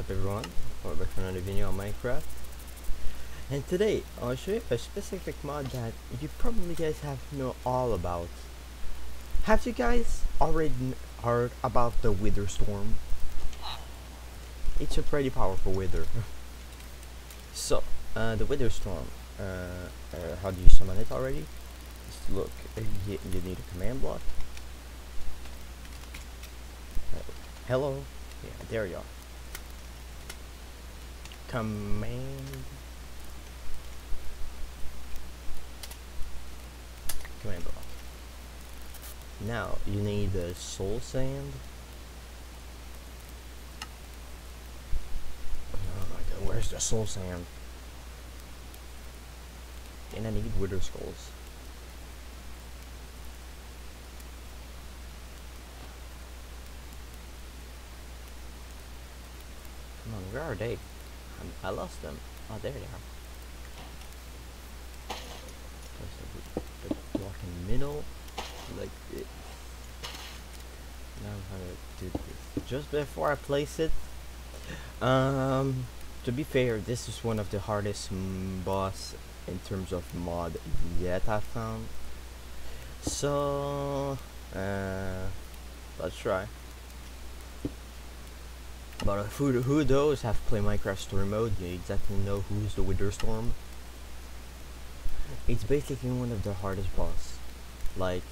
up everyone? Welcome back to another video on Minecraft. And today, I'll show you a specific mod that you probably guys have know all about. Have you guys already heard about the Wither Storm? It's a pretty powerful wither. so, uh, the Wither Storm, uh, uh, how do you summon it already? Just look, uh, you, you need a command block. Hello? Yeah, there you are. Command. Command block. Now you need the soul sand. Oh my god, where's the soul sand? And I need wither skulls. Come on, where are they? I lost them. Oh, there they are. Big block in the middle, like this. Now I'm gonna do this. Just before I place it, um, to be fair, this is one of the hardest mm, boss in terms of mod yet I found. So, uh, let's try. But uh, who, who those have played Minecraft Story Mode, they exactly know who's the Wither Storm. It's basically one of the hardest boss. Like,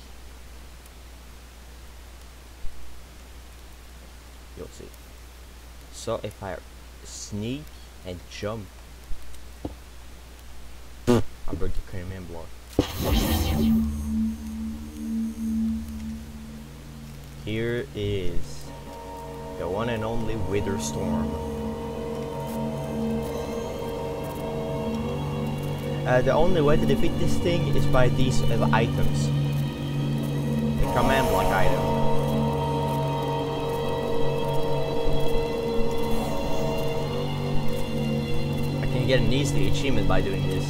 you'll see. So if I sneak and jump, I break the command block. Here is the one and only Wither Storm. Uh, the only way to defeat this thing is by these uh, items. The command block item. I can get an easy achievement by doing this.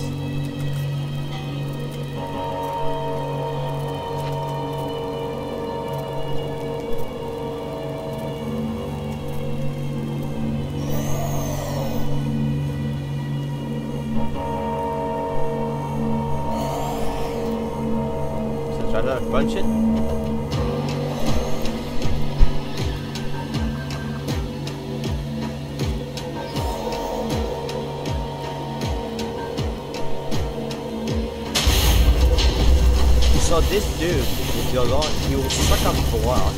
Punch it. So this dude, if you're long, he will suck up blocks. and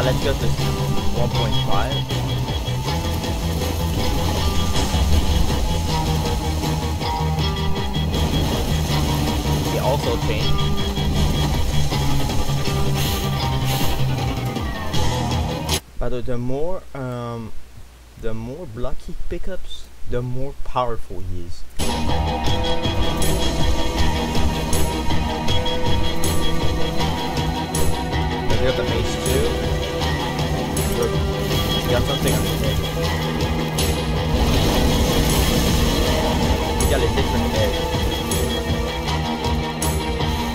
Now let's go to 1.5. He also also change. But the more um, the more blocky pickups, the more powerful he is. We got the mace too. We got something head. We got a different head.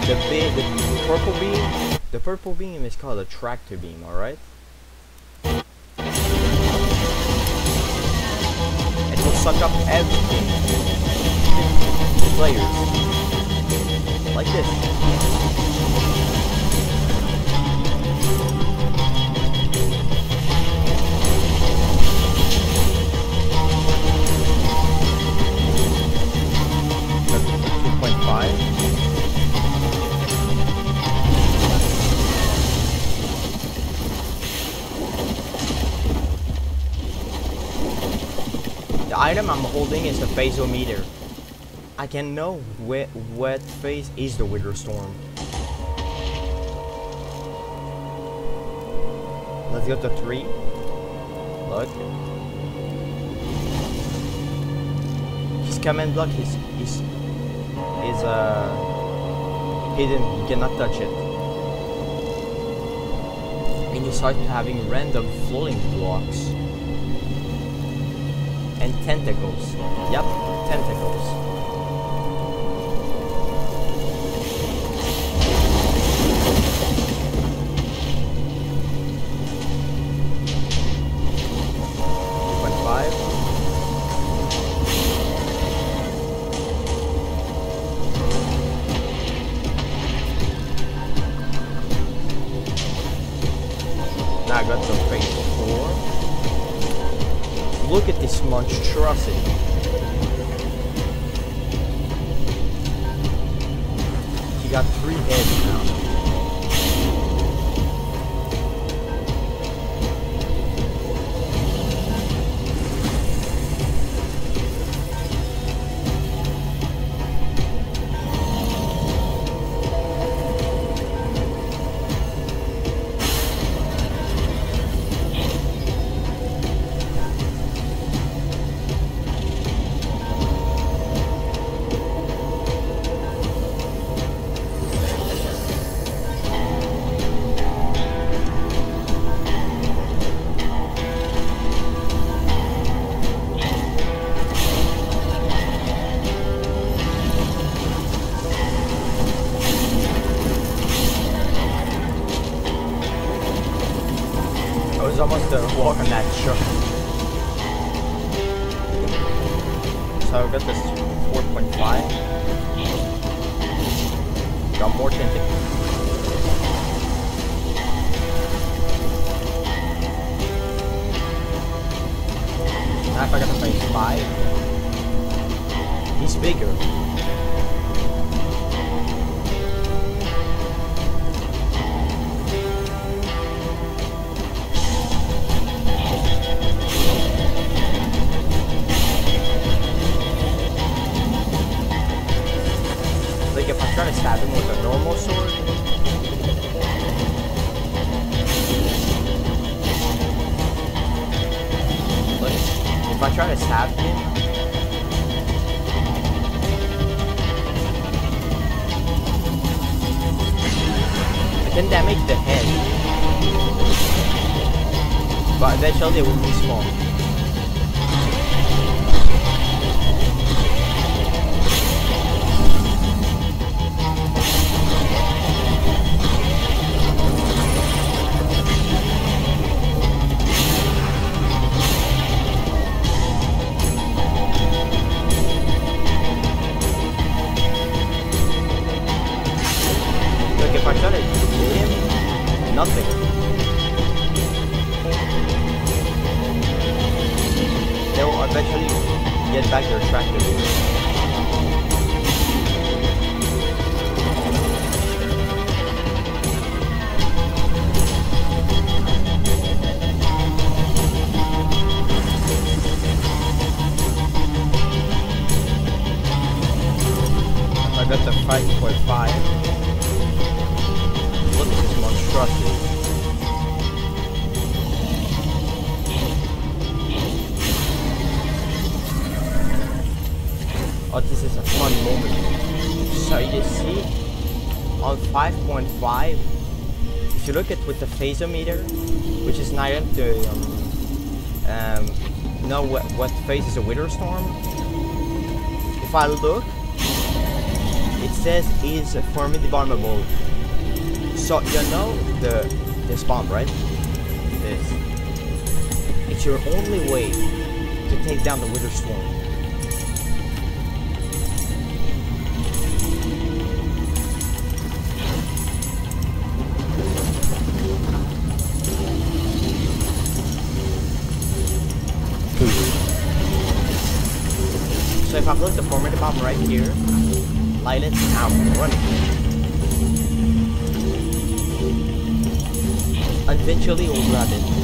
The big, the purple beam, the purple beam is called a tractor beam, alright? It will suck up everything. The Players. Like this. The item I'm holding is a phasometer. I can know where what phase is the wither storm. Let's go to three. Look. His command block is is is uh hidden. You cannot touch it. And you start having random floating blocks and tentacles. Yep, tentacles. I got some phase four. Look at this monstrosity. He got three heads now. Nothing. They'll eventually get back their tractor. With the phasometer, which is not the um, um, know what what phase is a wither storm. If I look, it says is formidable. So you know the this bomb, right? This. It's your only way to take down the wither storm. If I put the bomb right here, light it, out, run it. Eventually we'll grab it.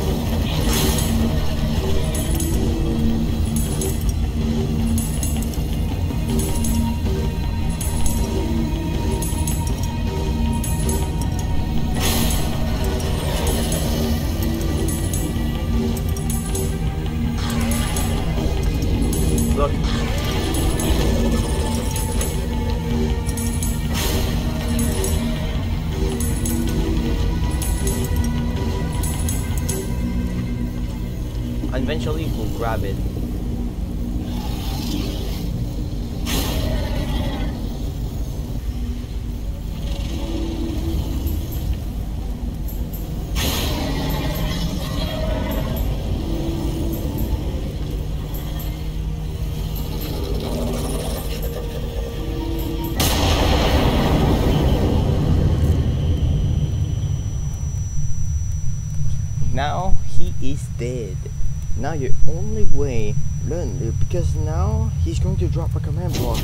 Now your only way, learn because now he's going to drop a command block.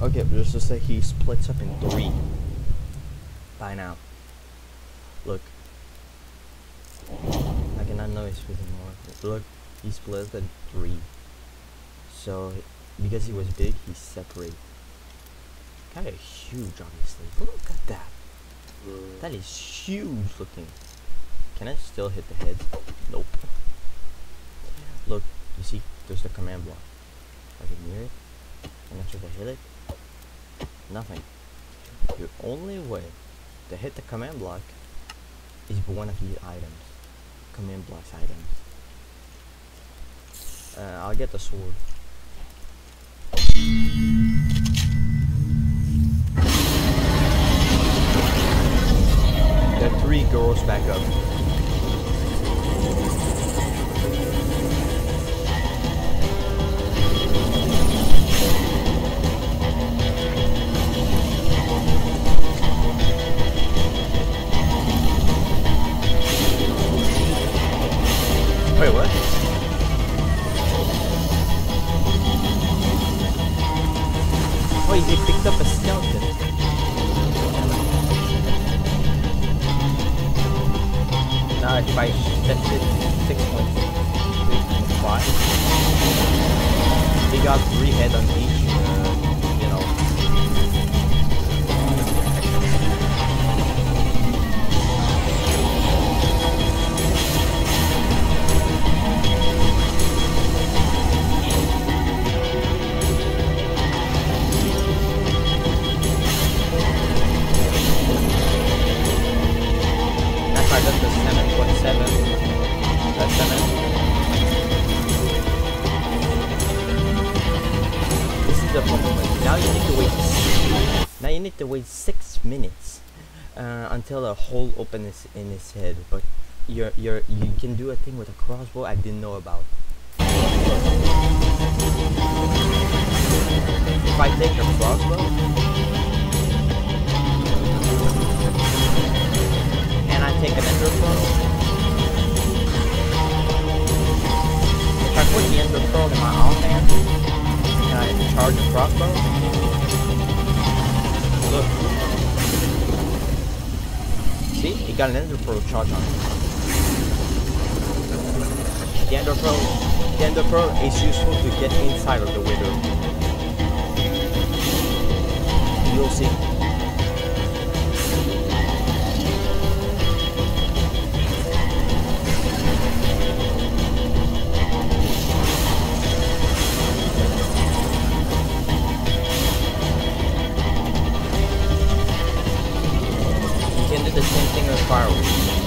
Okay, but just say he splits up in three. By now. Look. I cannot know his face anymore. Look, he split in three. So because he was big, he's separate. Kinda huge obviously. Look at that. That is huge looking. Can I still hit the head? Nope. Look, you see, there's the command block. I can near it, and I try to hit it. Nothing. Your only way to hit the command block is one of these items. Command block items. Uh, I'll get the sword. The three girls back up. Thank you. Need to wait six minutes uh, until a hole opens in his head. But you're you're you can do a thing with a crossbow I didn't know about. If I take a crossbow and I take an ender pearl. If I put the ender pearl in my own hand, can I charge the crossbow? Look. See? It got an Ender Pearl charge on. The Ender Pearl, the Ender Pearl is useful to get inside of the Wither. You'll see. the same thing with fireworks.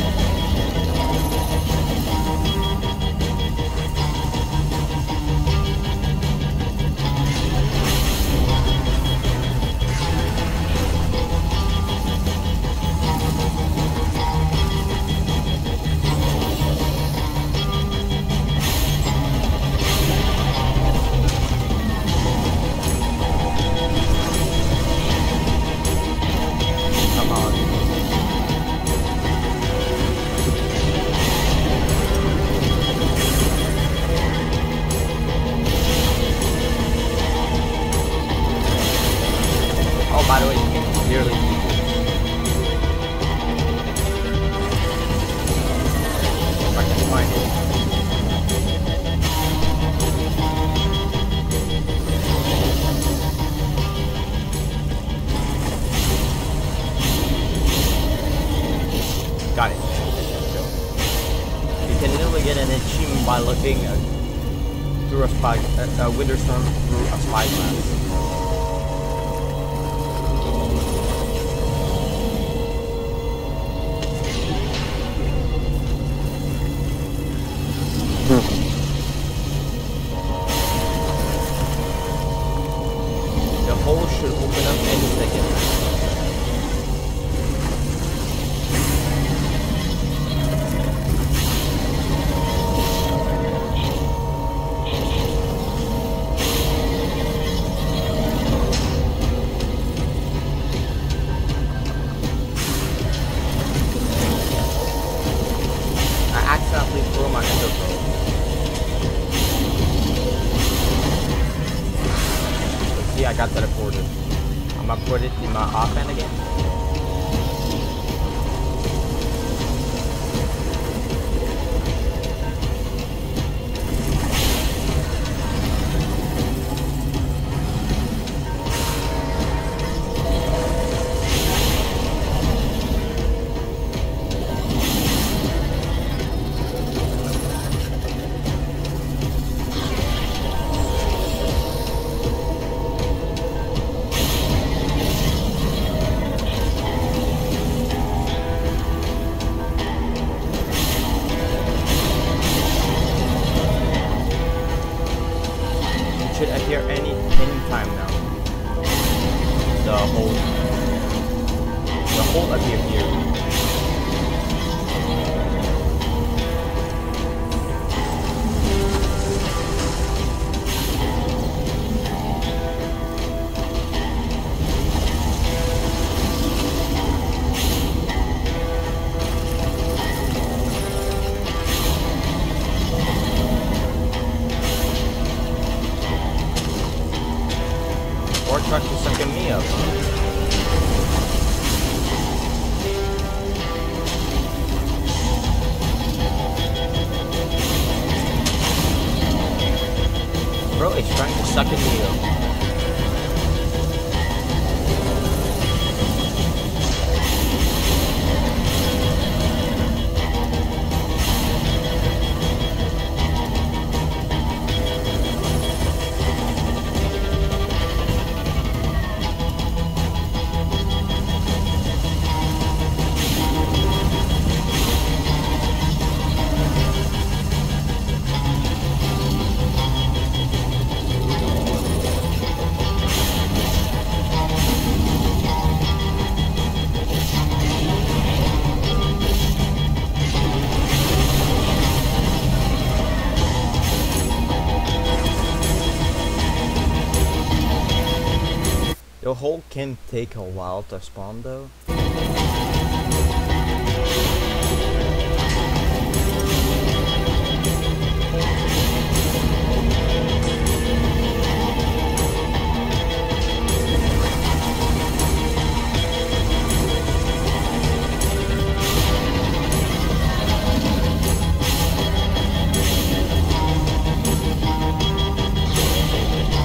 can take a while to spawn though.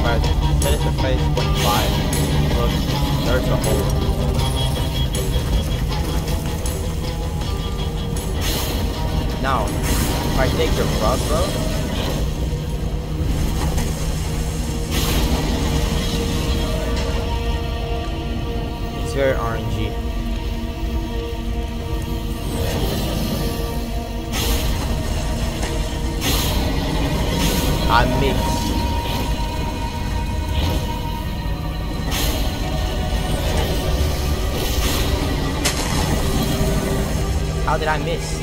Right, that is it in the face. Look, there's a hole. Now, if I take your crossbow, it's very RNG. I missed. How did I miss?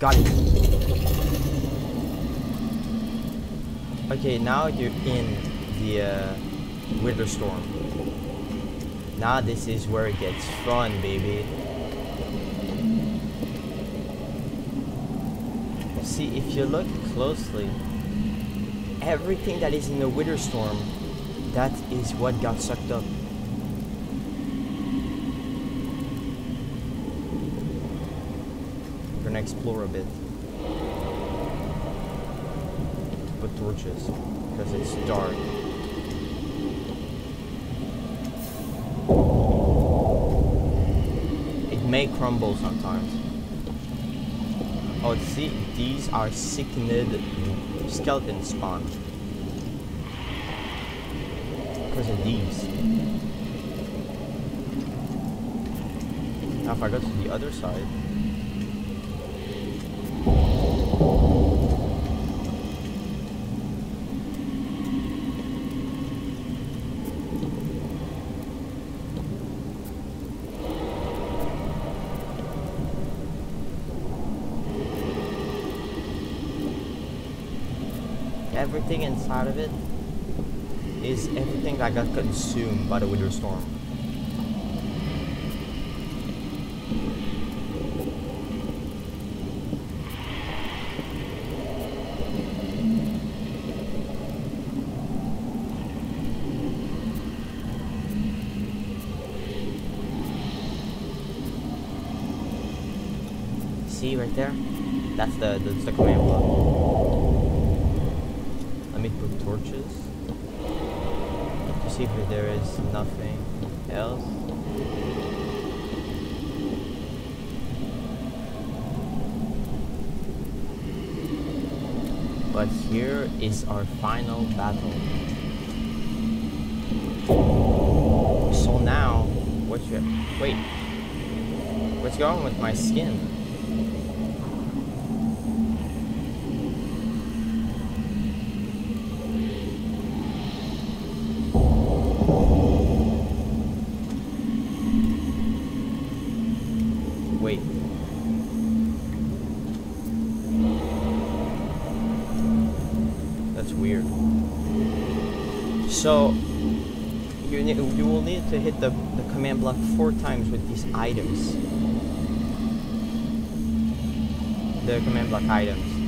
Got it. Okay, now you're in the uh, Wither Storm. Now this is where it gets fun, baby. See, if you look closely, everything that is in the Wither Storm, that is what got sucked up. We're gonna explore a bit. Put torches, because it's dark. It may crumble sometimes. Oh, see, these are sickened skeleton spawn. Because of these. Now if I go to the other side. Everything inside of it is everything that got consumed by the wither storm. See right there? That's the the command block. Torches to see if there is nothing else. But here is our final battle. So now, what's your wait? What's going with my skin? Command block four times with these items. The command block items.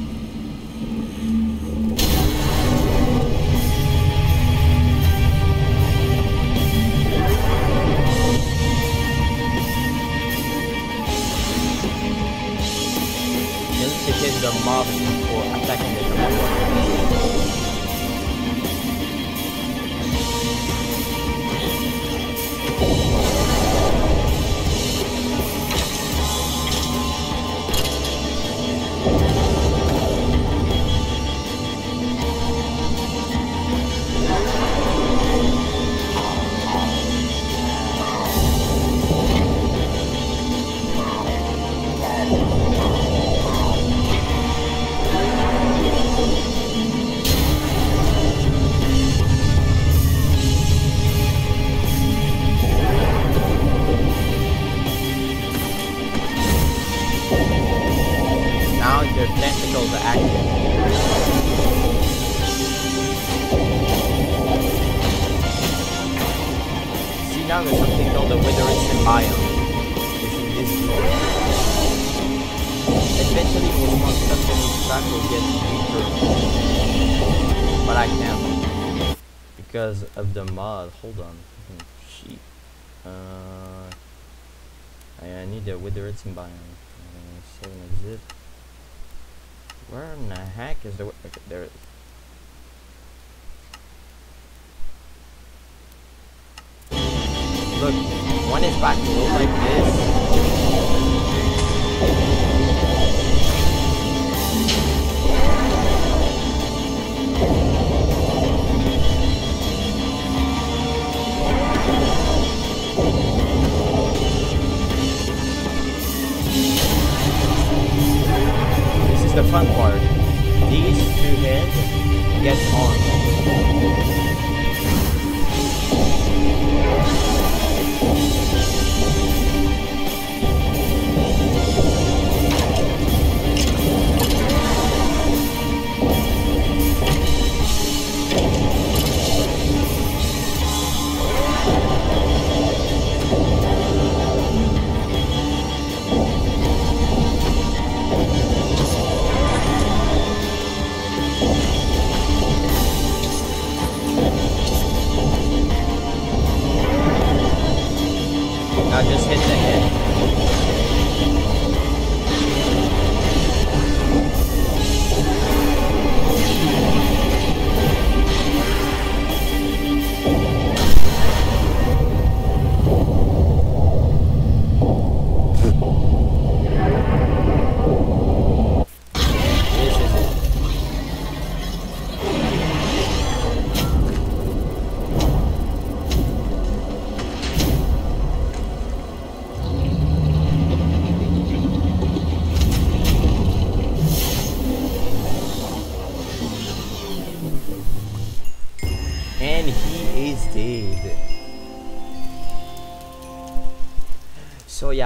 Hold on. Sheep. Uh I need the withered symbiont. Uh, seven exit. Where in the heck is the? Okay, there it is. Look, one is back low like. This the fun part. These two heads get on. あっ。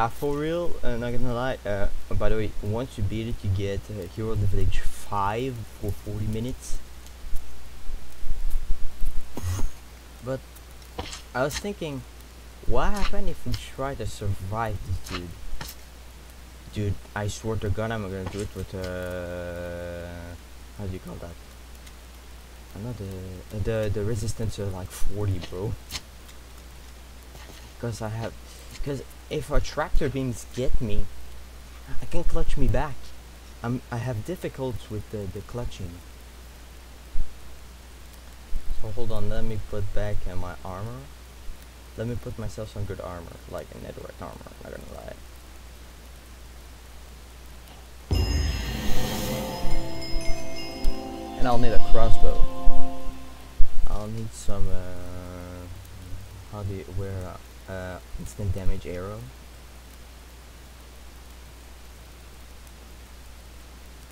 For real, uh, not gonna lie, uh, by the way, once you beat it, you get uh, Hero of the Village 5 for 40 minutes. But I was thinking, what happened if we try to survive this dude? Dude, I swear to God, I'm gonna do it with, uh, how do you call that? I know the the resistance are like 40, bro. Cause I have, cause if a tractor beams get me, I can clutch me back. I'm I have difficulties with the the clutching. So hold on, let me put back uh, my armor. Let me put myself some good armor, like a netherite armor. I'm Not gonna lie. And I'll need a crossbow. I'll need some, uh, how do you, wear uh, uh, instant damage arrow.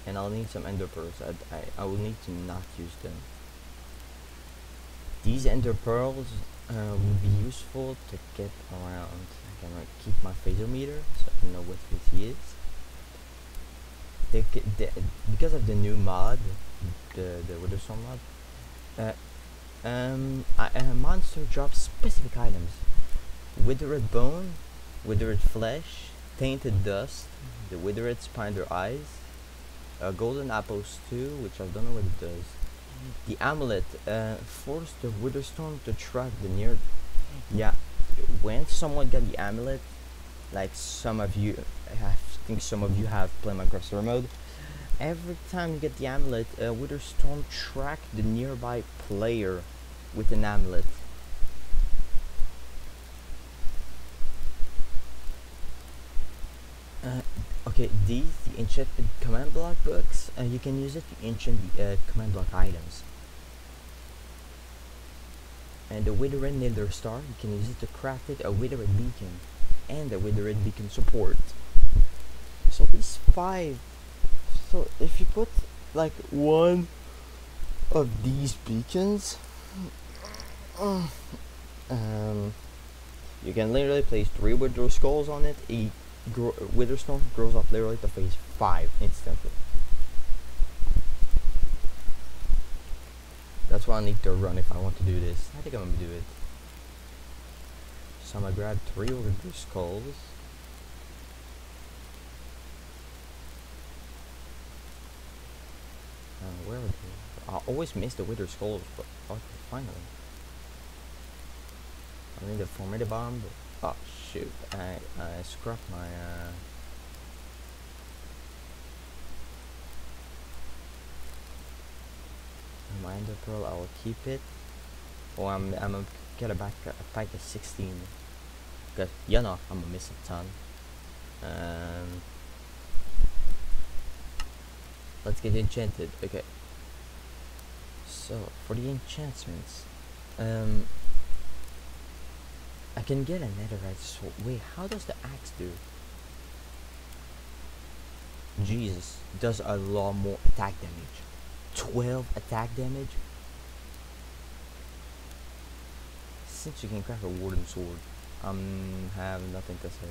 And I'll need some ender pearls. I, I, I will need to not use them. These ender pearls uh, will be useful to get around. I can like, keep my phasometer so I can know what phase he is. They, they, because of the new mod, the the Witherstorm mod, uh, um, I, a monster drops specific items: withered bone, withered flesh, tainted dust, the withered spider eyes, uh, golden apples too, which I don't know what it does. The amulet uh, forced the Witherstorm to track the near. Yeah, when someone got the amulet, like some of you, I think some of you have played Minecraft Story mode. Every time you get the amulet, uh, Witherstorm track the nearby player with an amulet. Uh, okay, these the enchanted command block books. Uh, you can use it to enchant the uh, command block items. And the withered nether star, you can use it to craft it a withered beacon and a withered beacon support. So these five. So if you put like one of these beacons, um, you can literally place three wither skulls on it. A gro- Witherstorm grows up literally to phase five instantly. That's why I need to run if I want to do this. I think I'm gonna do it. So I'm gonna grab three wither skulls. Uh, where are they? I always miss the wither skulls, but okay, finally. I need the formidable bomb, but Oh shoot! I I scrapped my. Uh, my ender pearl. I will keep it. Or I'm I'm gonna get it back. Uh, back to 16. Cause you know I'm gonna miss a ton. Um. Let's get enchanted. Okay. So for the enchantments, um, I can get a netherite sword. Wait, how does the axe do? Jesus, does a lot more attack damage. 12 attack damage? Since you can craft a wooden sword, I'm have nothing to say.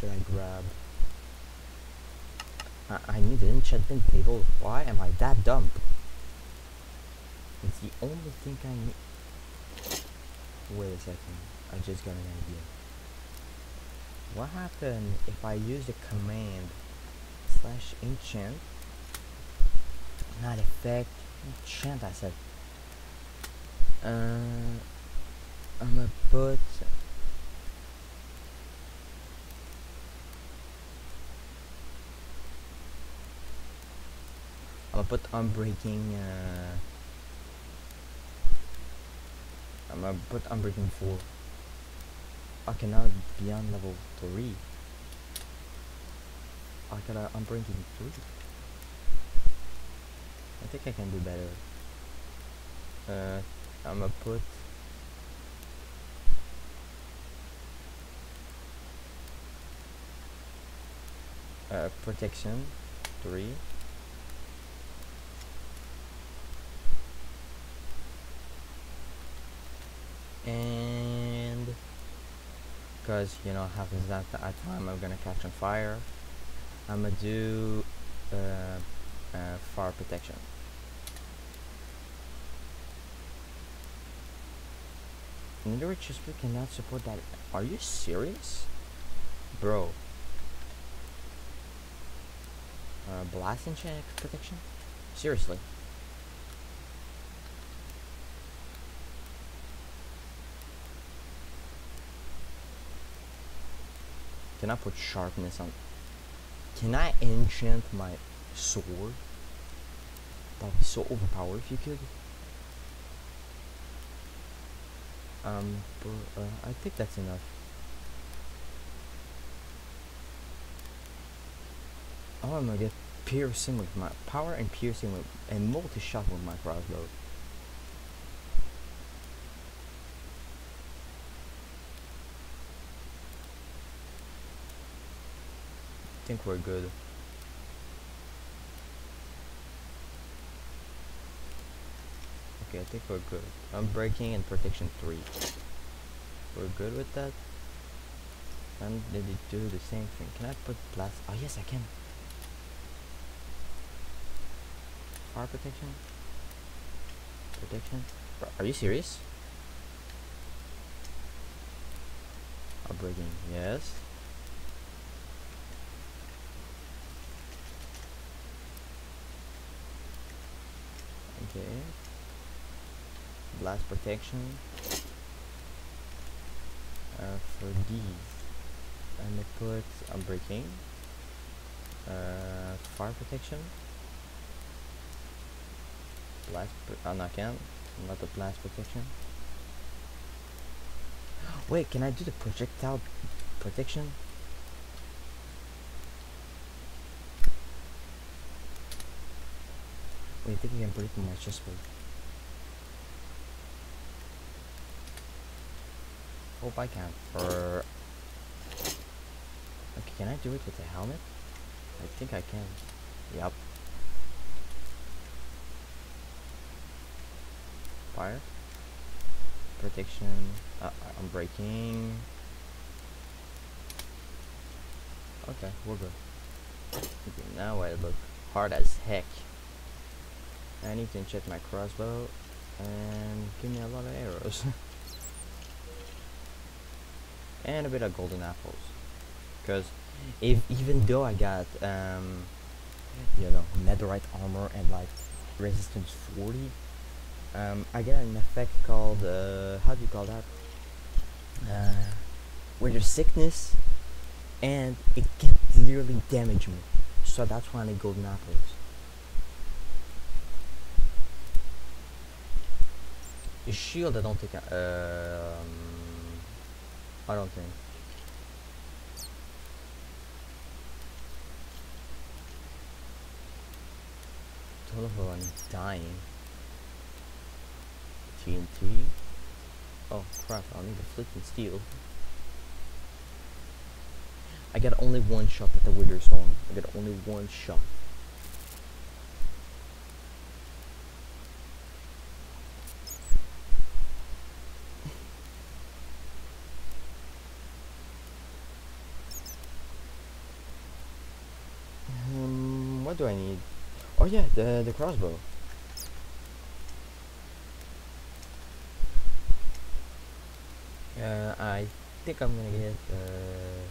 Should I grab? I, I need an enchantment table. Why am I that dumb? It's the only thing I need. Wait a second. I just got an idea. What happens if I use the command slash enchant? Not effect. Enchant I said. Uh, I'm gonna put Put unbreaking uh, I'm gonna put unbreaking 4 I can now beyond level 3 I a unbreaking 3 I think I can do better. Uh, I'm gonna put uh, protection 3 and because you know happens that at time I'm gonna catch on fire I'm gonna do uh, uh, fire protection. Netherite cannot support that. Are you serious? Bro. Uh, blast enchant protection? Seriously Can I put sharpness on? Can I enchant my sword? That'd be so overpowered if you could. Um, but, uh, I think that's enough. Oh, I'm gonna get piercing with my power and piercing with and multi-shot with my crossbow. Think we're good. Okay, I think we're good. Unbreaking and protection 3. We're good with that. And did it do the same thing? Can I put blast? Oh yes, I can. Fire protection? Protection? Are you serious? Unbreaking, yes. Okay. Blast protection. Uh, for these, I'm gonna put unbreaking. Uh, fire protection. Blast. Oh, no, I can't. Not the blast protection. Wait, can I do the projectile protection? I think I can put it in chessboard. Hope I can. For okay, can I do it with the helmet? I think I can. Yep. Fire. Protection. Uh, Unbreaking. Okay, we're good. Okay, now I look hard as heck. I need to enchant my crossbow and give me a lot of arrows. and a bit of golden apples. Because if even though I got um, you know netherite armor and like resistance 40, um, I get an effect called uh, how do you call that? Uh, where there's sickness and it can literally damage me. So that's why I need golden apples. The shield I don't think I, um, I don't think. Total I'm dying. TNT. Oh crap, I'll need the flipping steel. I get only one shot at the Wither Storm. I get only one shot. um, what do I need? Oh yeah, the the crossbow. Uh, I think I'm gonna get. Uh,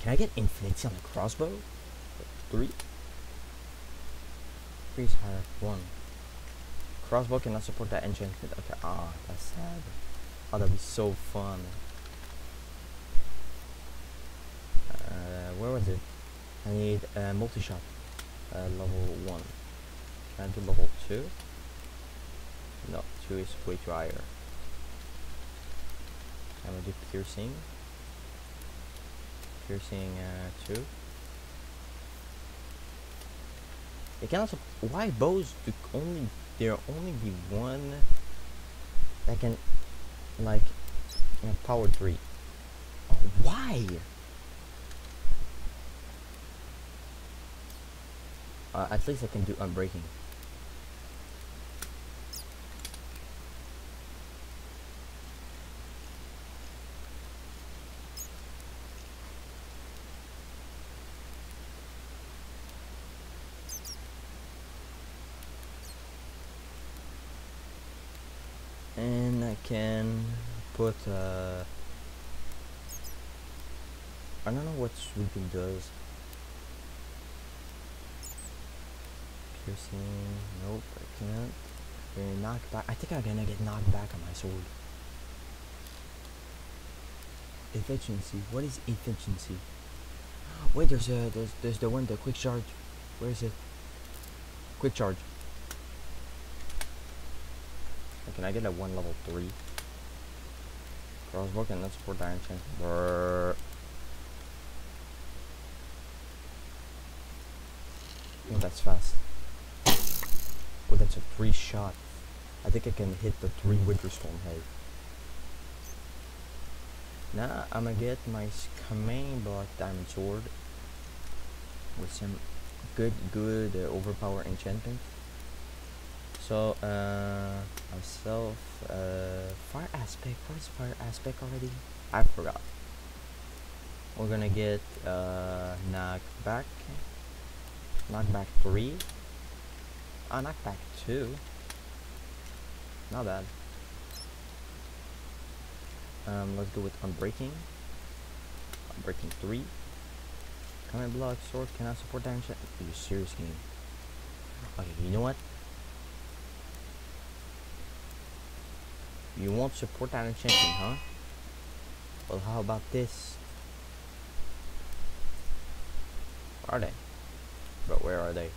can I get infinity on the crossbow? Three. Three's higher. One. Crossbow cannot support that enchantment. Okay. Ah, that's sad. Oh, that'd be so fun. Uh, where was it? I need a multi-shot. Uh, level one. Can I do level two? No, two is way too higher. I'm gonna do piercing. Piercing uh, two. It can also why bows do only there only be one that can like power three. Oh, why? Uh, at least I can do unbreaking. and I can put uh, I don't know what sweeping does piercing. Nope I can't. Okay, knock back. I think I'm gonna get knocked back on my sword. Efficiency. What is efficiency? Wait there's a there's, there's the one the quick charge. Where is it? Quick charge. Can I get a one level three? Crossbow cannot support iron chain. Oh, that's fast. A three shot. I think I can hit the three Wither Storm head. Now I'm gonna get my command block diamond sword with some good, good uh, overpower enchantment. So, uh, myself, uh, fire aspect, what is fire aspect already? I forgot. We're gonna get, uh, knock back, knock back 3, ah, knock 2, not bad. Um, let's go with unbreaking, unbreaking 3, Command block, sword, cannot support damage, are you serious game? Okay, you know what? You won't support that enchanting, huh? Well, how about this? Where are they? But where are they?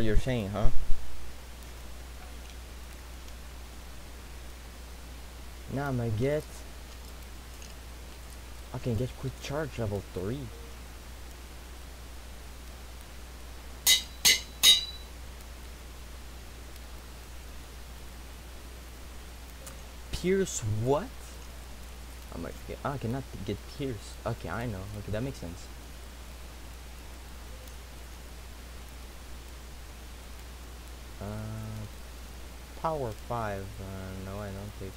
You're saying, huh? Now I'm gonna get I can get quick charge level 3. Pierce what? I'm like, I cannot get pierce. Okay, I know. Okay, that makes sense. Uh, power 5. Uh, no, I don't think.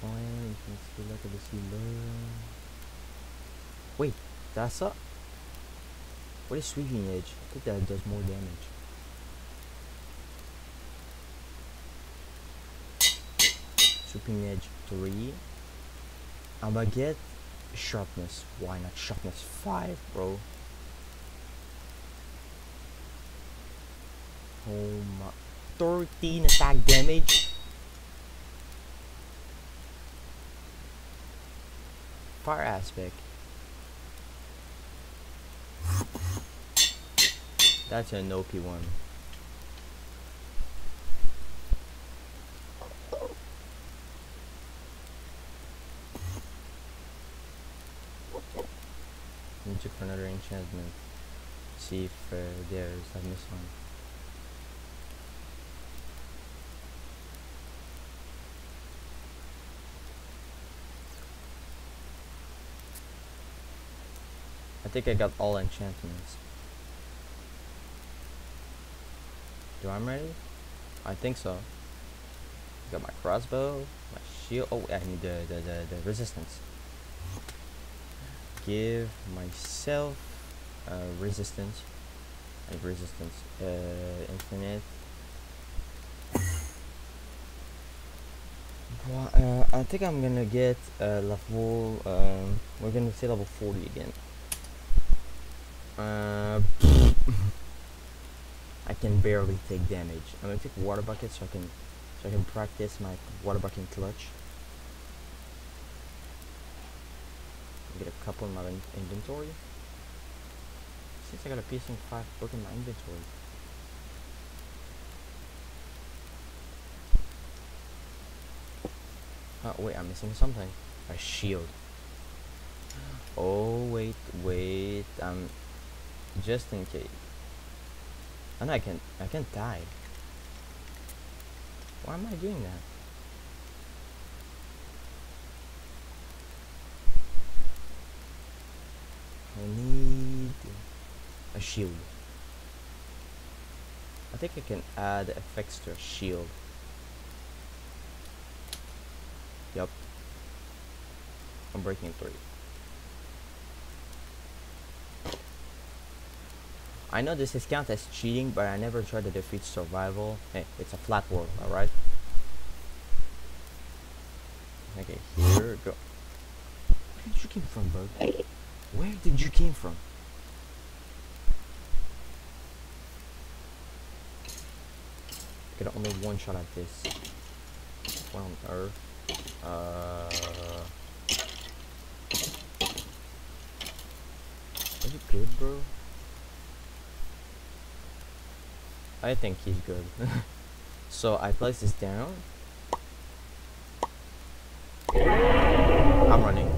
Fine, you can see look at the sea Wait, that's up. What is sweeping edge? I think that does more damage. Sweeping edge 3. I'm gonna get sharpness. Why not sharpness 5, bro? Oh my. 13 attack damage. Fire aspect. That's an OP one. Need to for another enchantment. See if uh, there's a miss one. Think I got all enchantments. Do I'm ready? I think so. Got my crossbow, my shield. Oh, I need the, the, the, the resistance. Give myself uh, resistance. And resistance. Uh, infinite. Well, uh, I think I'm gonna get uh, level. Um, we're gonna say level 40 again. Uh, I can barely take damage. I'm gonna take water bucket so I can so I can practice my water bucket clutch. Get a couple in my in inventory. Since I got a piercing five book in my inventory. Oh wait, I'm missing something. A shield. Oh wait, wait. Um, just in case. And I can I can die. Why am I doing that? I need a shield. I think I can add effects to a shield. Yup. Unbreaking three. I know this is count as cheating, but I never tried to defeat survival. Hey, it's a flat world, alright? Okay, here we go. Where did you came from, bud? Where did you came from? Get only one shot at this. What on earth? Uh. Are you good, bro? I think he's good. so I place this down. I'm running.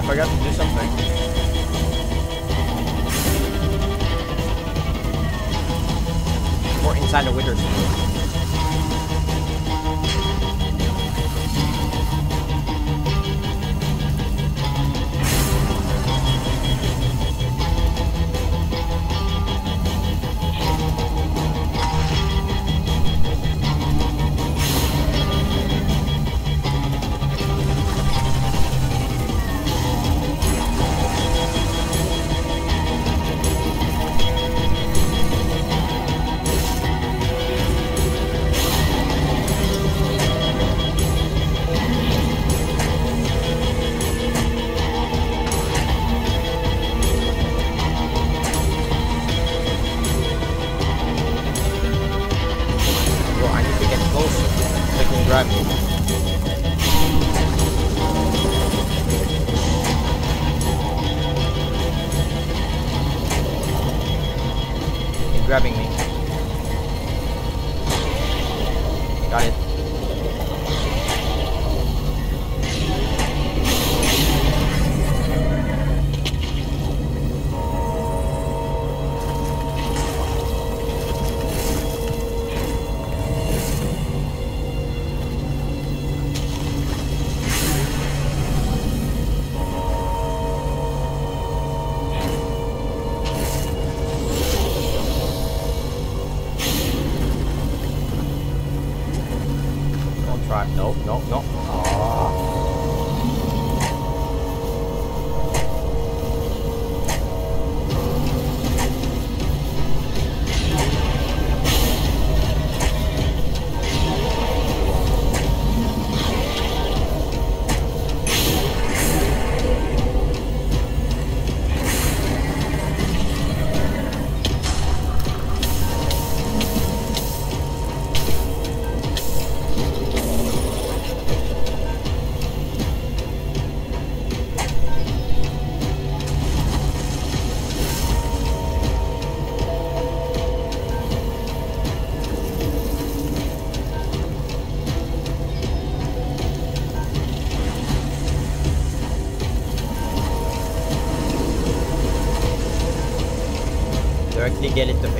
I forgot to do something. We're inside the Wither.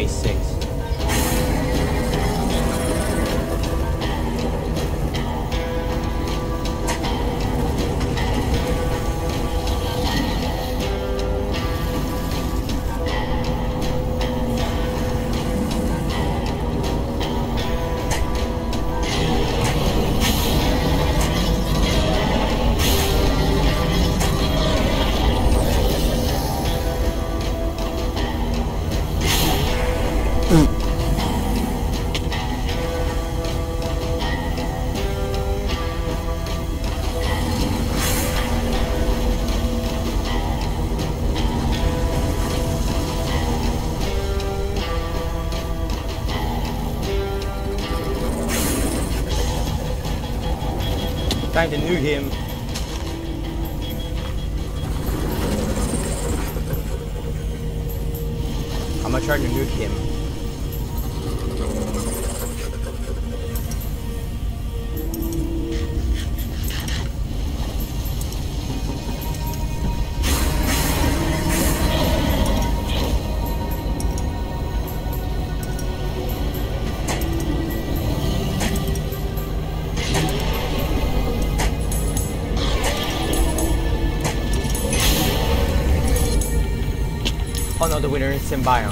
basic. new here. symbiont.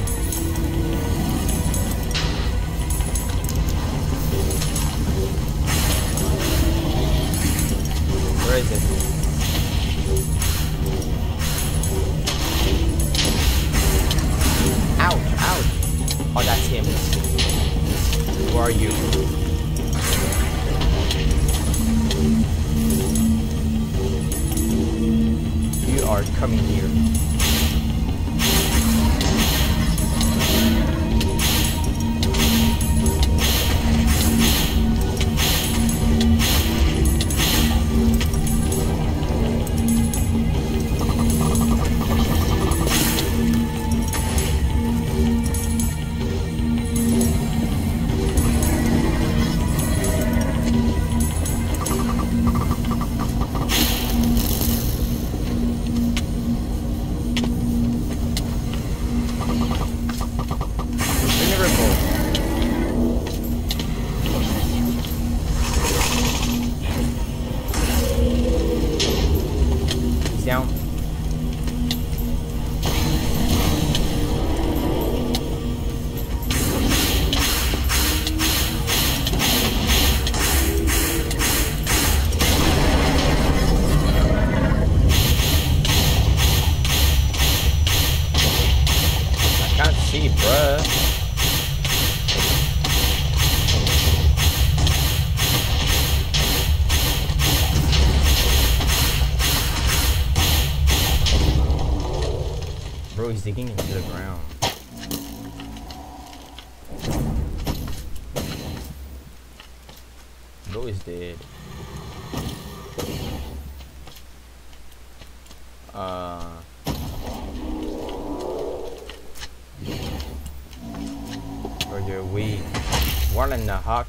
The hawk.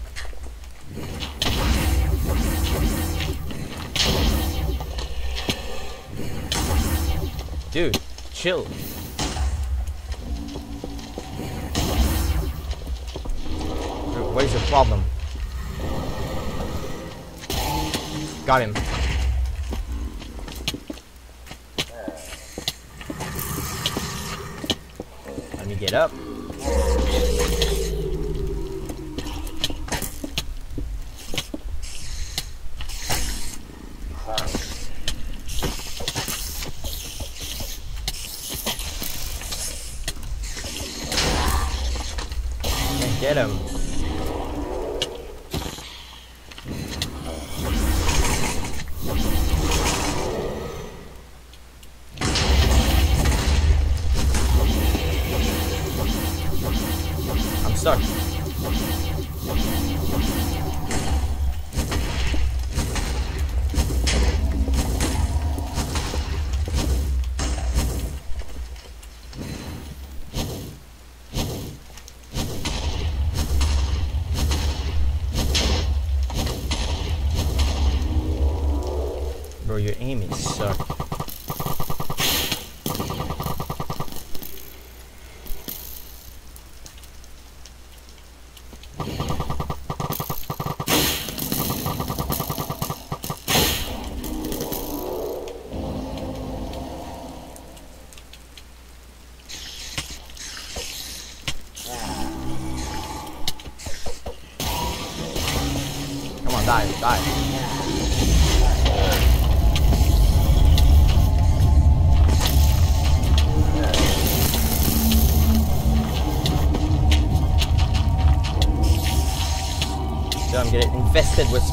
I'm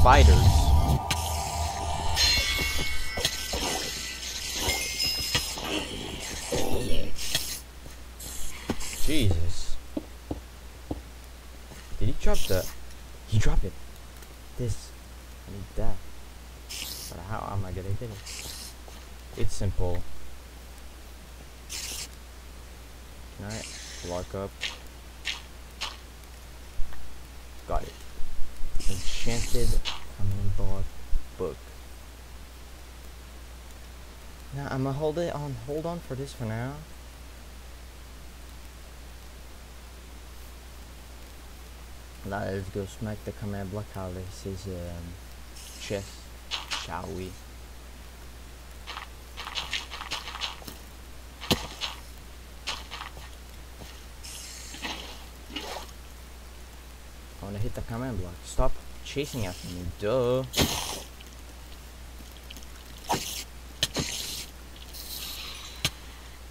infested with spiders. Jesus. Did he drop the... He dropped it. This. I need that. But how am I gonna get it? It's simple. Alright, lock up. Got it. Enchanted command block book. Now I'm gonna hold on for this for now. Let's go smack the command block out of his um, chest, shall we? I wanna hit the command block. Stop chasing after me, duh.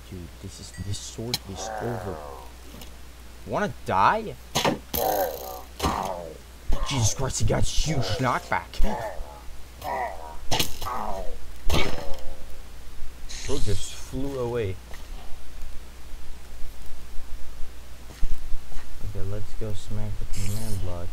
Dude, this is over. Wanna die? Jesus Christ, he got huge knockback. Bro just flew away. Okay, let's go smack the command block.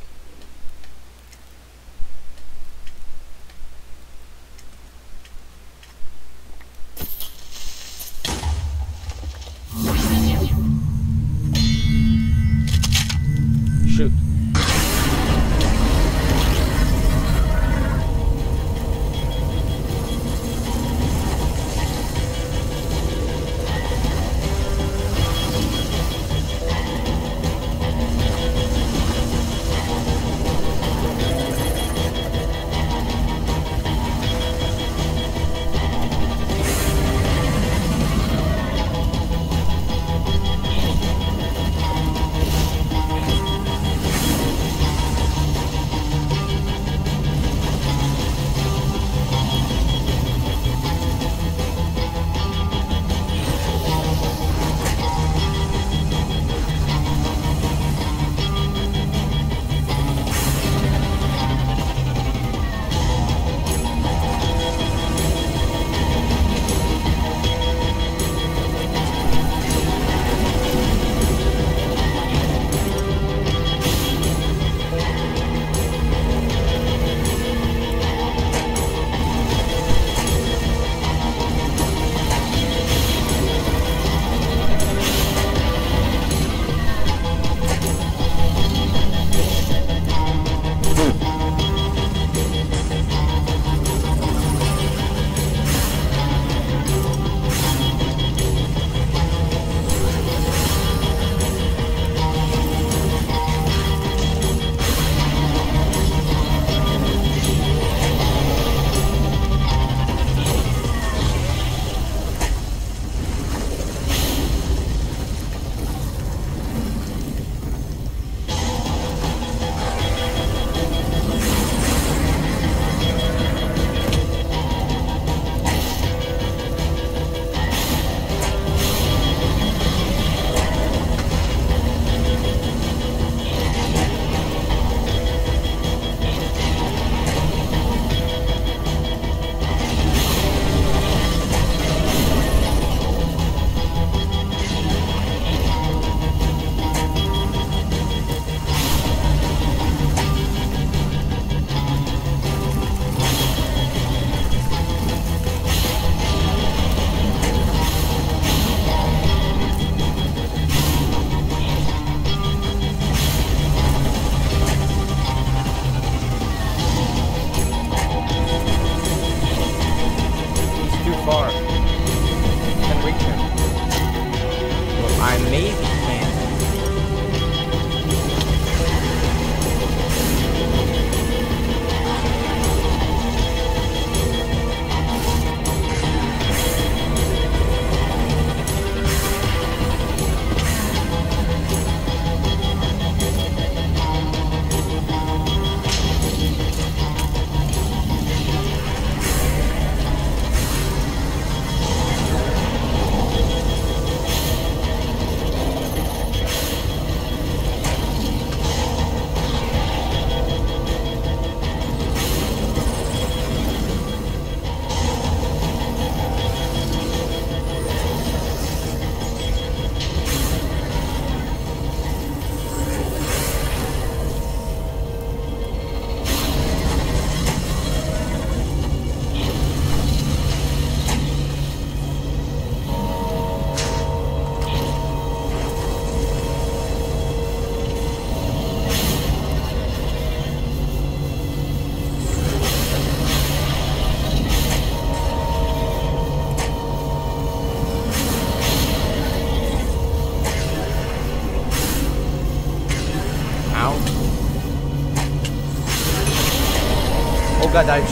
God, I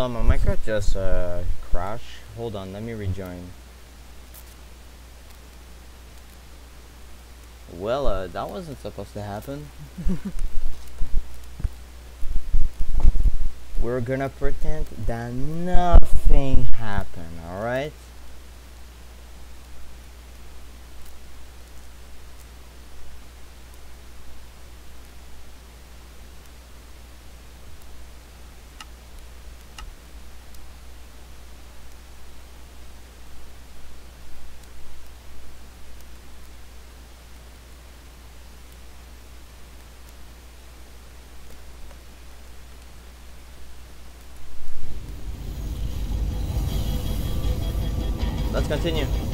on, my Minecraft just, uh, crashed. Hold on, let me rejoin. Well, uh, that wasn't supposed to happen. We're gonna pretend that nothing happened, alright? Let's continue.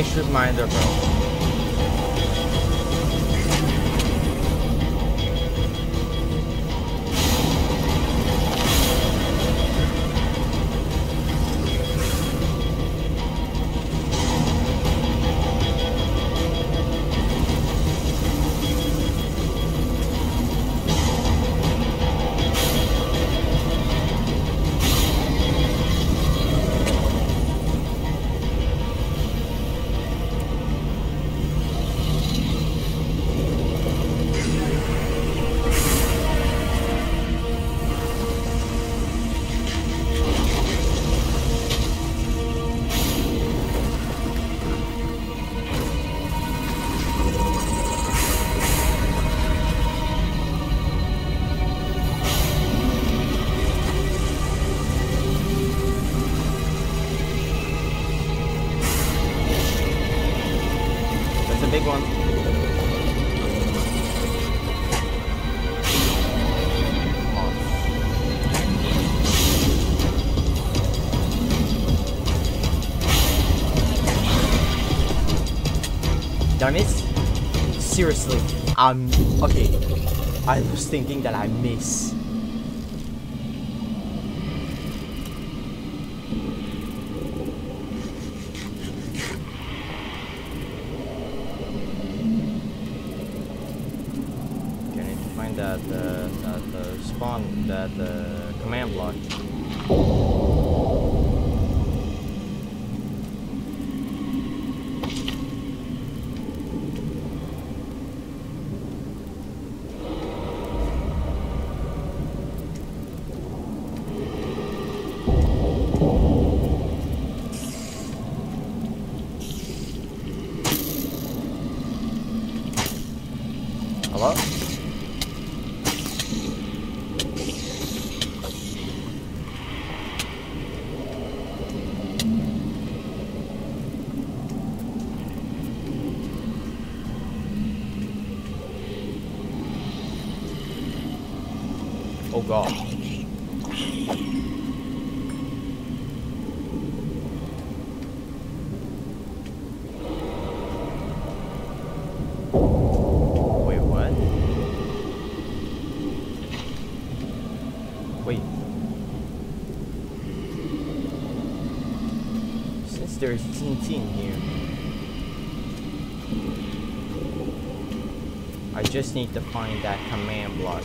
I should mind her, bro. seriously, I'm... Okay, I was thinking that I miss. just need to find that command block.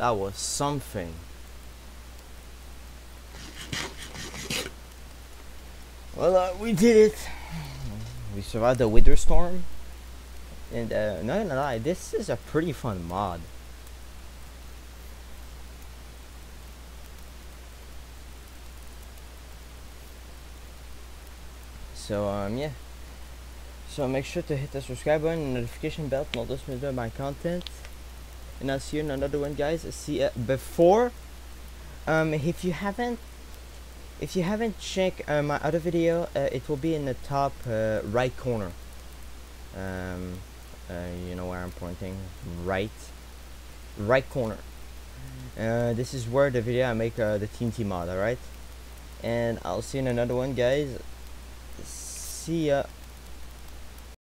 That was something. Well, uh, we did it. We survived the wither storm. And uh, not gonna lie, this is a pretty fun mod. So um yeah. So make sure to hit the subscribe button and notification bell to not miss my content. And I'll see you in another one guys. See uh, before um if you haven't if you haven't checked uh, my other video uh, it will be in the top uh, right corner. Um uh, you know where I'm pointing right right corner. Uh, this is where the video I make the TNT mod alright and I'll see you in another one guys see ya